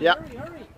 Yep. Hurry, hurry.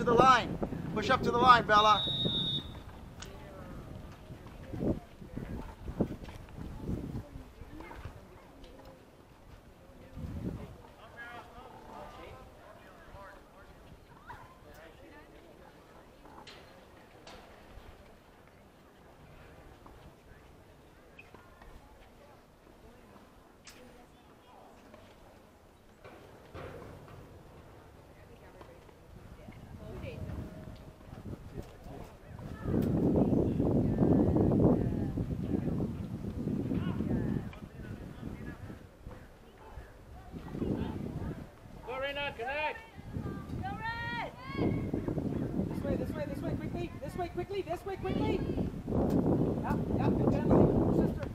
to the line. Push up to the line, Bella. Serena, connect. Go red. This way, this way, this way, quickly. This way, quickly, this way, quickly. Yep, yep, intensely. Sister.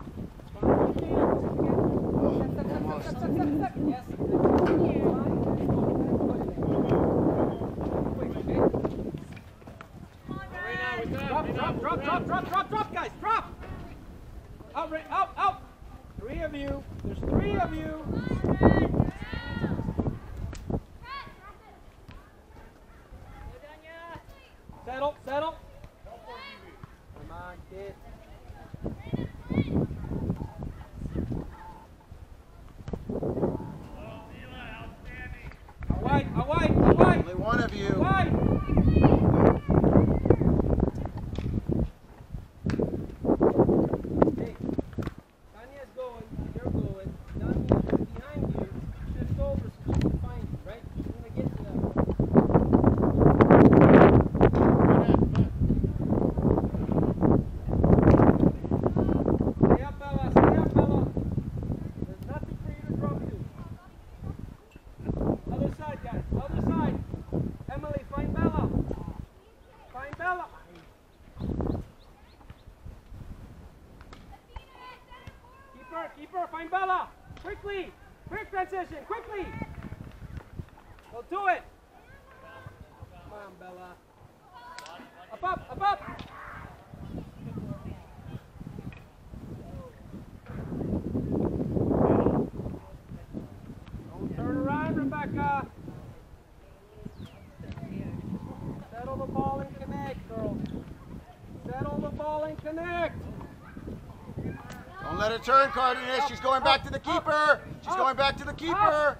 Drop, drop, drop, drop, drop, guys, drop! Out, out, out! Three of you. There's three of you. connect. Don't let her turn, Cardenas. She's going back to the keeper. She's going back to the keeper.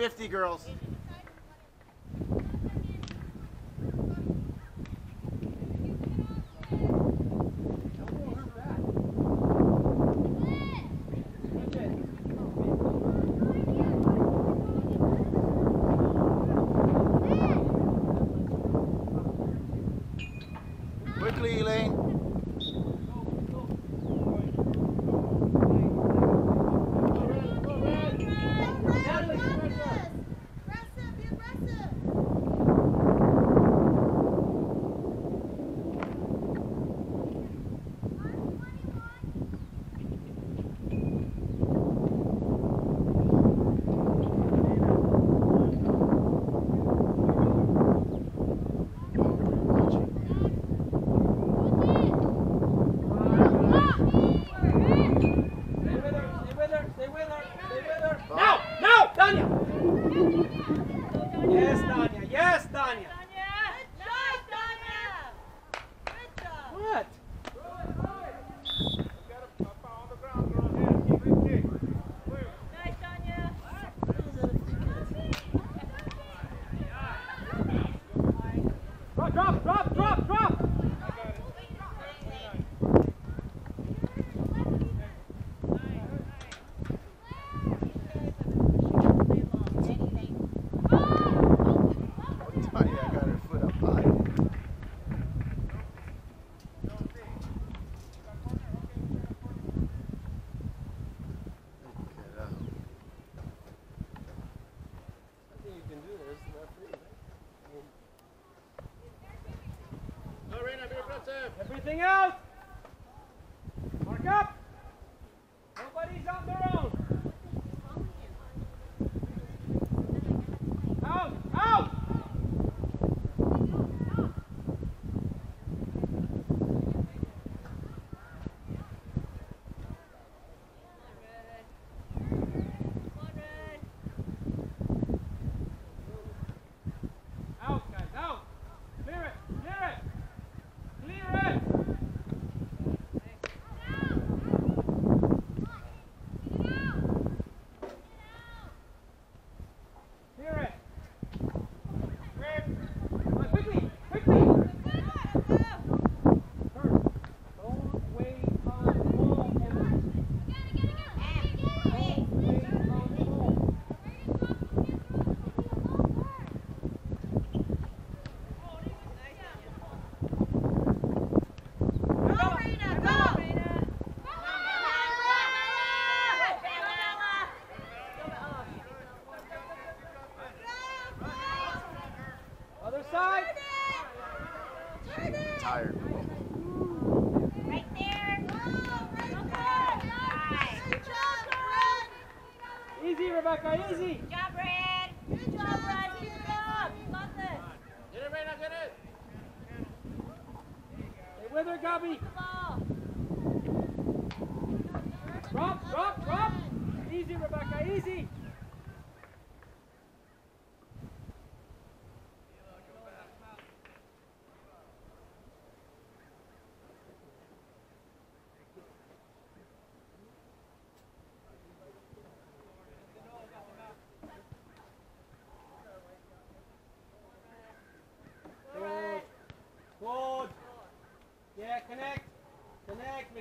Gotta win the 50-50, girls.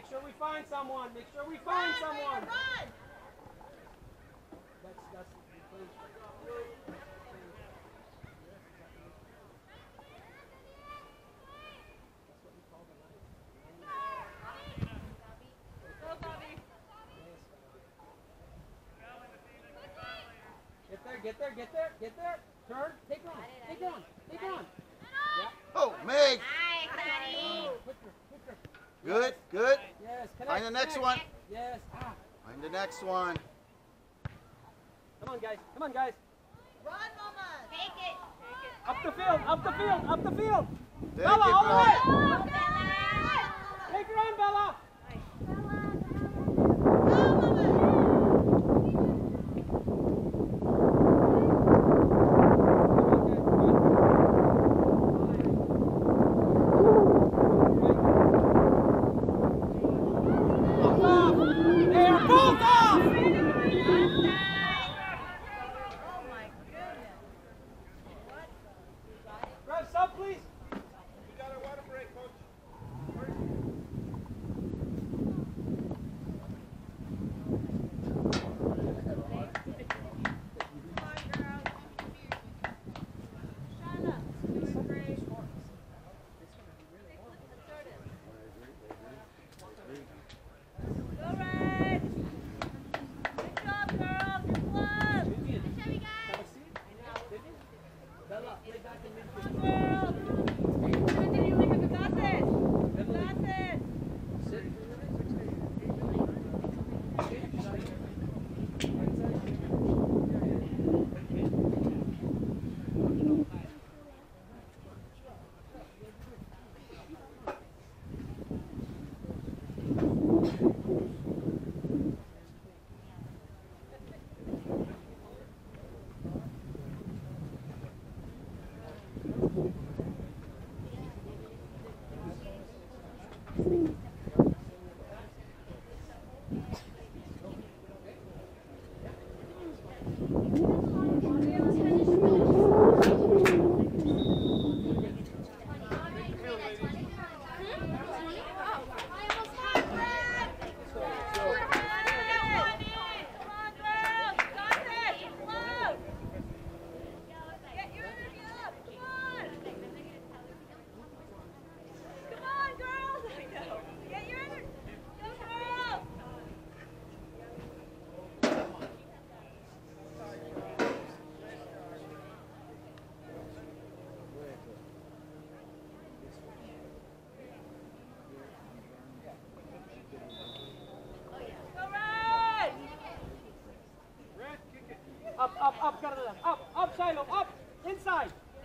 Sure we find someone. Make sure we find someone. That's that's the place. That's what we call the line. Get there, get there, get there, get there. Turn. Take her on. Take her on. Take her on. Oh, Meg. Nice, Daddy. Quicker, quicker. Good, good. Yes, connect. Find the next one. Yes. Ah. Find the next one. Come on, guys. Come on, guys. Take it. Up the field. Up the field. Up the field. Take Bella, it, all the way. Bella. Go, Bella. Take her on, Bella.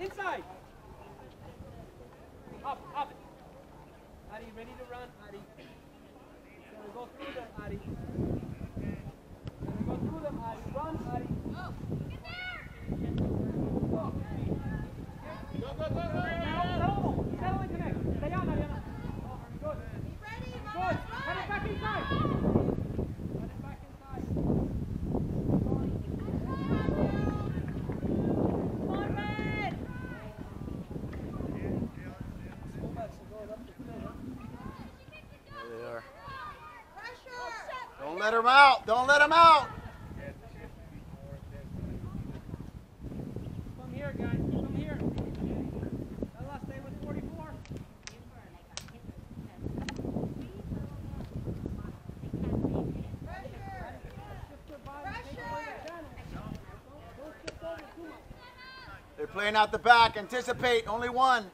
Inside! let him out. Don't let him out. They're playing out the back. Anticipate. Only one.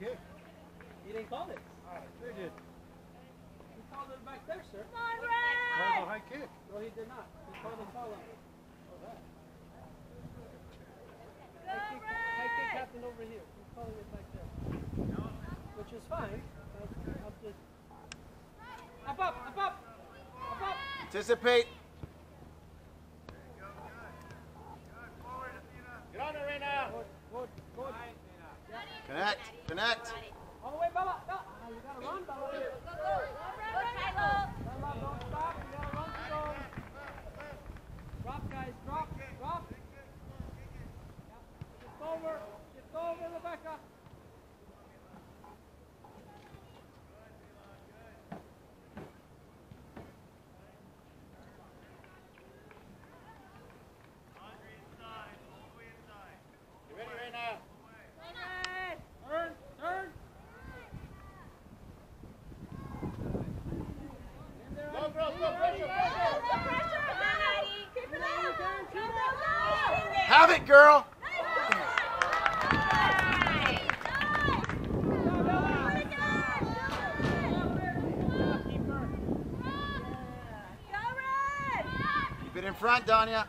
kick. he didn't call it. I sure did. He called it back there, sir. Come on, Ray! Called a high kick. No, he did not. He called a foul on it. Oh, that. High kick, high kick happened over here. He's calling it back there. No. Which is fine. Up, up, up, up, up, up. Anticipate. Love it, girl. Keep it in front, Danya.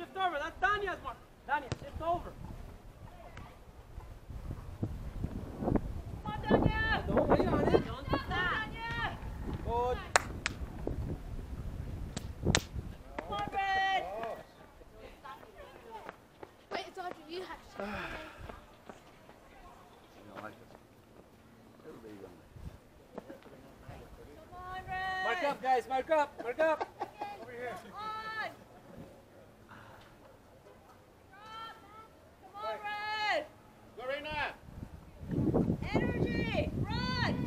Shift over. That's Danya's mark. Danya, shift over. Come on, Danya. Don't wait on it. Don't do that. Good. Come on, Red. Wait, it's Audrey. You have to shift Mark up, guys. Mark up. Mark up.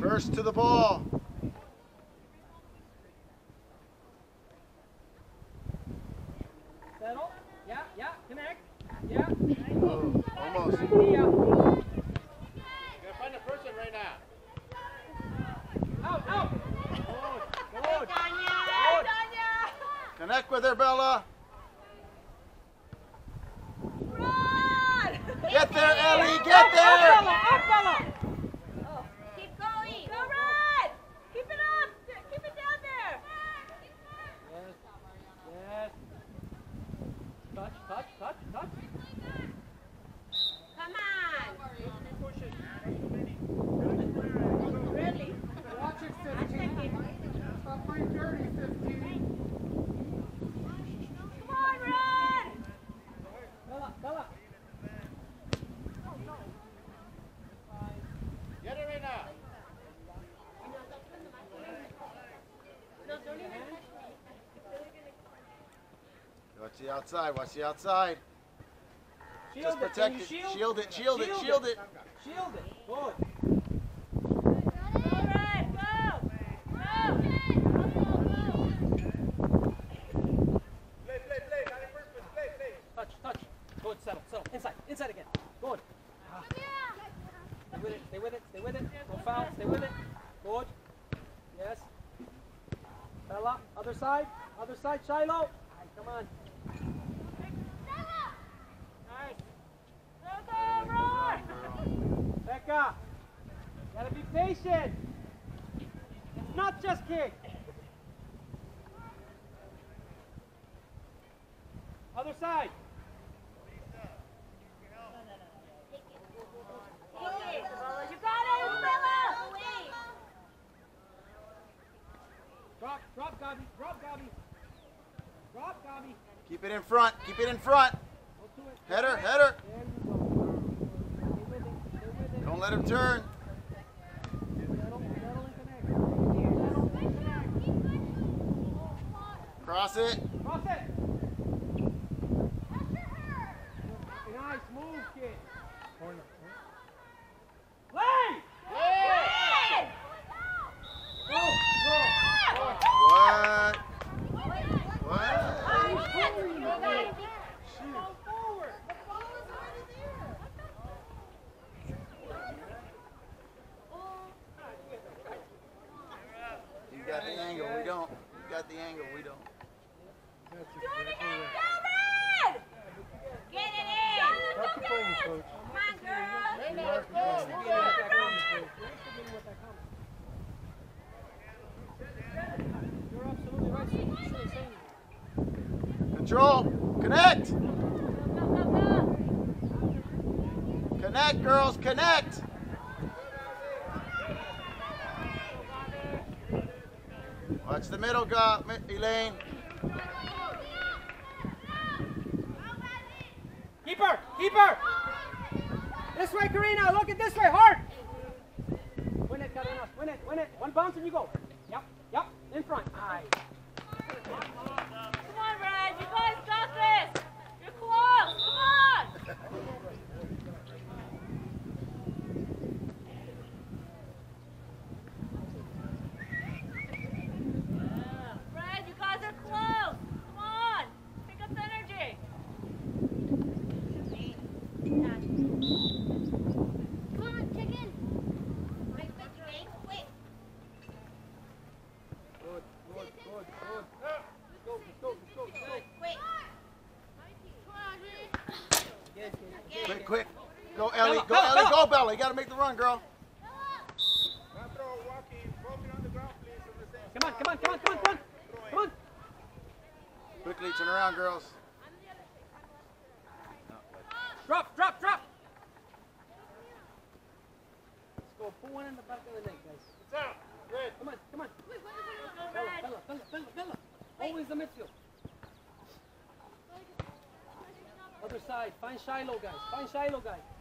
First to the ball. Settle. Yeah, yeah. Connect. Yeah. Oh, almost. Idea. Gotta find the person, Reina. Out, out. Good. Good. Hey, Tanya. Connect with her, Bella. Run. Get there, Ellie. Up, Get up, there. Bella. Up, Bella. Keep going. Go, Red. Keep it up. Keep it down there. Yes. Yes. Touch, touch, touch, touch. Come on. Really? Watch it, I'm checking. Come on, Red. Bella, Bella. Get it, Reina. Watch the outside. Watch the outside. Shield Just it. Can protect you it. shield? Shield it. Shield it. Shield Shield it. it. Shield it. Good. Go, Red. Go. Go. Touch, touch. Good, settle, settle. Inside, inside again. Good. Stay with it, stay with it, stay with it. No foul, stay with it. Good. Yes. Bella, other side, other side, Shiloh. Aye, come on. Nice. Go, go, run. Becca, gotta be patient. It's not just kick. Other side. You got it, Bella. Drop, drop, Gabi, drop, Gabi. Drop, Gabi. Keep it in front. Keep it in front. Go to it. Header. Header. There you go. Stay with it, stay with it. Don't let him turn. Settle, settle and connect. Settle and connect. Cross it. Cross it. Nice move, kid. Play! Hey! Go, go. What? What? You got the angle. We don't. You got the angle. We don't. Get it in! Come on, girl! Reina, let's go. You're Move forgetting what it. that comes. You're forgetting what that comes. You're absolutely right. So you should have saying Control. Connect. Go, go, go! Connect, girls. Connect. Watch the middle, go, Elaine. Keep her! Keep her! This way, Karina! Look at this way! Hard! Win it, Karina! Win it! Win it! One bounce and you go! Yep, yep, in front. Aye. Come on, Red! You guys got this! You got to make the run, girl. Come on, come on, come on, come on, come on. Come on. Quickly turn around, girls. Drop, drop, drop. Let's go. Put one in the back of the net, guys. It's out. Red. Come on, come on. Wait, wait, wait, wait, Bella, Bella, Bella, Bella. Always the midfield. Other side. Find Shiloh, guys. Find Shiloh, guys.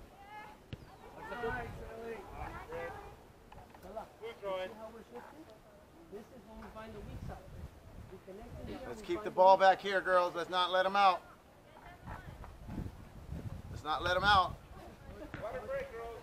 Let's keep the ball back here, girls. Let's not let them out. Let's not let them out. Let break, girls.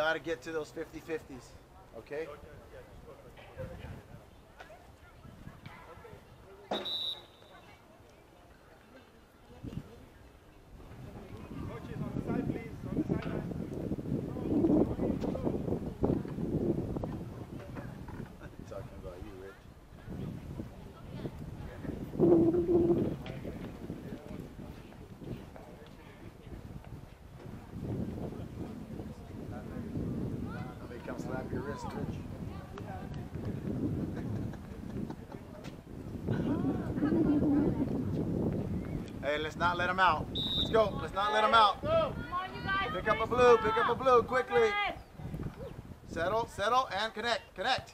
Got to get to those 50-50s, okay? Hey, let's not let them out. Let's go. Let's not let them out. Pick up a blue. Pick up a blue quickly. Settle, settle, and connect. Connect.